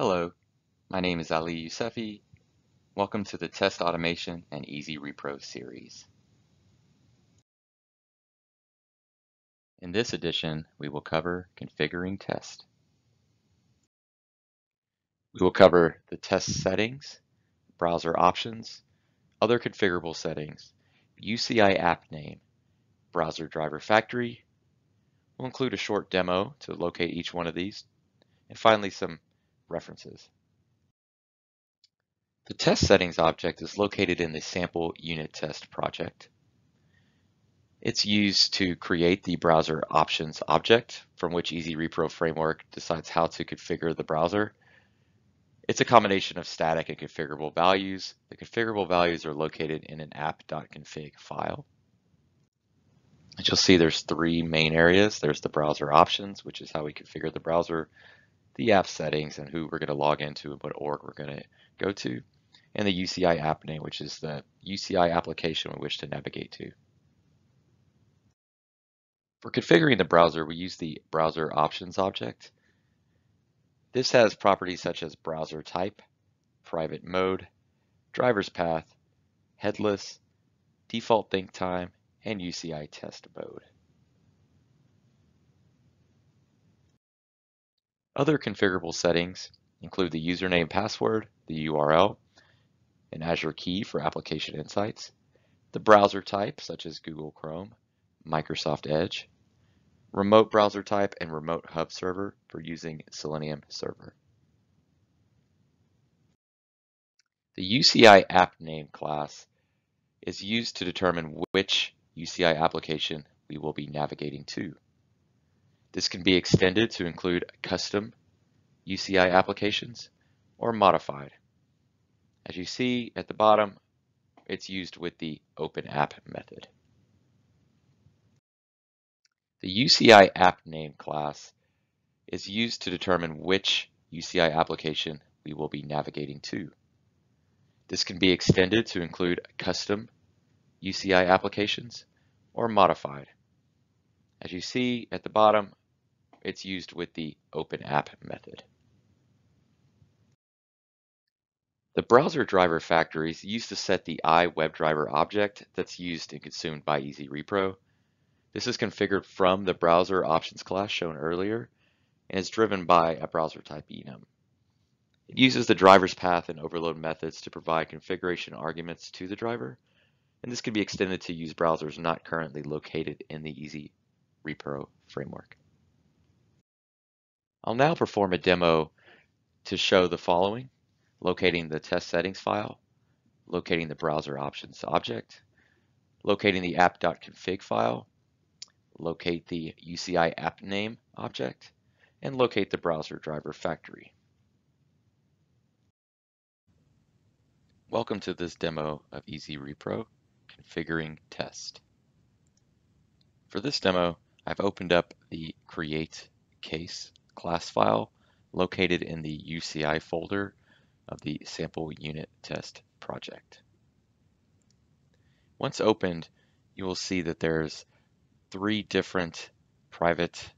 Hello, my name is Ali Youssefi. Welcome to the Test Automation and EasyRepro series. In this edition, we will cover configuring test. We will cover the test hmm. settings, browser options, other configurable settings, UCI app name, browser driver factory. We'll include a short demo to locate each one of these, and finally some references. The test settings object is located in the sample unit test project. It's used to create the browser options object from which EasyRepro framework decides how to configure the browser. It's a combination of static and configurable values. The configurable values are located in an app.config file. As you'll see, there's three main areas. There's the browser options, which is how we configure the browser the app settings and who we're going to log into and what org we're going to go to, and the UCI app name, which is the UCI application we wish to navigate to. For configuring the browser, we use the browser options object. This has properties such as browser type, private mode, driver's path, headless, default think time, and UCI test mode. Other configurable settings include the username password, the URL, an Azure key for application insights, the browser type such as Google Chrome, Microsoft Edge, remote browser type and remote hub server for using Selenium server. The UCI app name class is used to determine which UCI application we will be navigating to. This can be extended to include custom UCI applications or modified. As you see at the bottom, it's used with the Open App method. The UCI app name class is used to determine which UCI application we will be navigating to. This can be extended to include custom UCI applications or modified. As you see at the bottom, it's used with the Open App method. The browser driver factory is used to set the iWebDriver object that's used and consumed by EasyRepro. This is configured from the browser options class shown earlier and is driven by a browser type enum. It uses the driver's path and overload methods to provide configuration arguments to the driver, and this can be extended to use browsers not currently located in the EasyRepro framework. I'll now perform a demo to show the following, locating the test settings file, locating the browser options object, locating the app.config file, locate the UCI app name object, and locate the browser driver factory. Welcome to this demo of EasyRepro configuring test. For this demo, I've opened up the create case class file located in the UCI folder of the sample unit test project. Once opened, you will see that there's three different private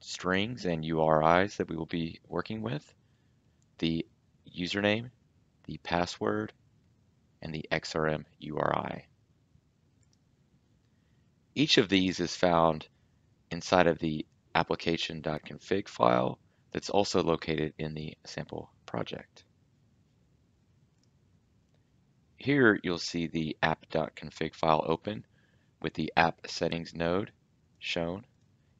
strings and URIs that we will be working with. The username, the password, and the XRM URI. Each of these is found inside of the application.config file that's also located in the sample project. Here you'll see the app.config file open with the app settings node shown.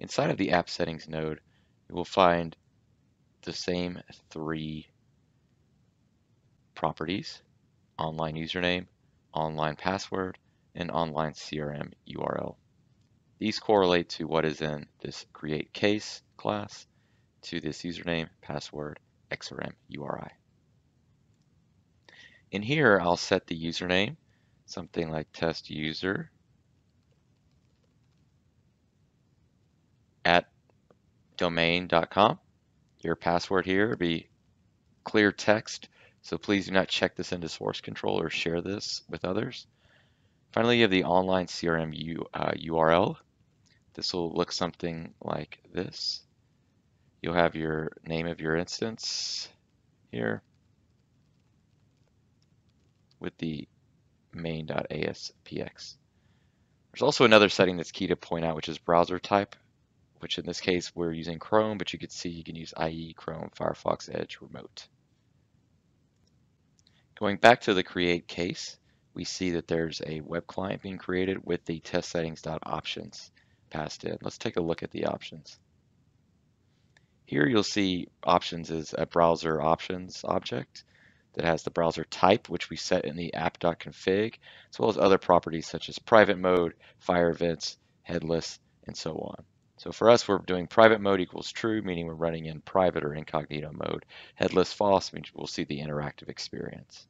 Inside of the app settings node, you will find the same three properties, online username, online password, and online CRM URL. These correlate to what is in this create case class to this username, password, XRM URI. In here, I'll set the username, something like test user at domain.com. Your password here be clear text, so please do not check this into source control or share this with others. Finally, you have the online CRM U, uh, URL. This will look something like this. You'll have your name of your instance, here with the main.aspx. There's also another setting that's key to point out, which is browser type, which in this case we're using Chrome, but you can see you can use IE, Chrome, Firefox, Edge, Remote. Going back to the create case, we see that there's a web client being created with the test settings.options passed in. Let's take a look at the options. Here you'll see options is a browser options object that has the browser type, which we set in the app.config, as well as other properties such as private mode, fire events, headless, and so on. So for us, we're doing private mode equals true, meaning we're running in private or incognito mode. Headless false means we'll see the interactive experience.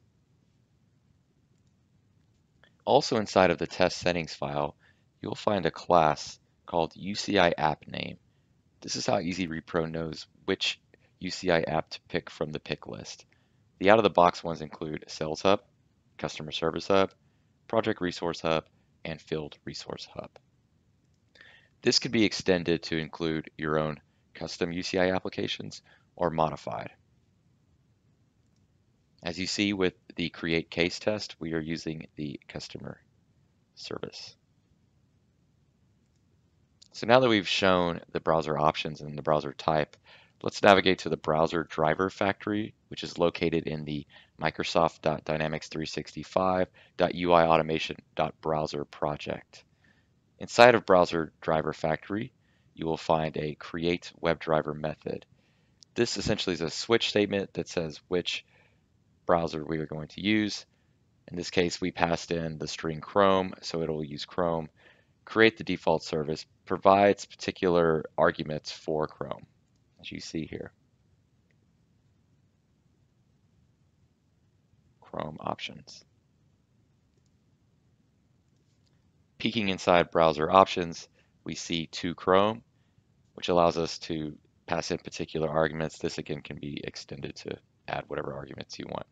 Also inside of the test settings file, you'll find a class called UCI app name. This is how EasyRepro knows which UCI app to pick from the pick list. The out-of-the-box ones include Sales Hub, Customer Service Hub, Project Resource Hub, and Field Resource Hub. This could be extended to include your own custom UCI applications or modified. As you see with the create case test, we are using the customer service. So now that we've shown the browser options and the browser type, let's navigate to the browser driver factory, which is located in the Microsoft.Dynamics365.UIAutomation.browser project. Inside of Browser Driver Factory, you will find a create WebDriver method. This essentially is a switch statement that says which browser we are going to use. In this case, we passed in the string Chrome, so it'll use Chrome. Create the default service provides particular arguments for Chrome, as you see here. Chrome options. Peeking inside browser options, we see to Chrome, which allows us to pass in particular arguments. This again can be extended to add whatever arguments you want.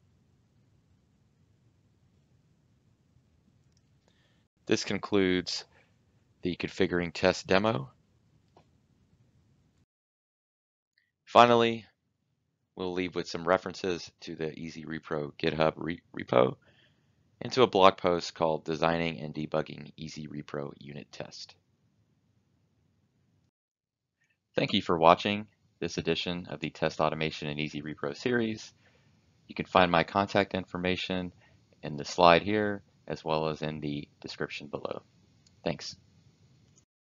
This concludes the configuring test demo. Finally, we'll leave with some references to the EasyRepro GitHub re repo into a blog post called Designing and Debugging EasyRepro Unit Test. Thank you for watching this edition of the Test Automation and EasyRepro series. You can find my contact information in the slide here, as well as in the description below. Thanks.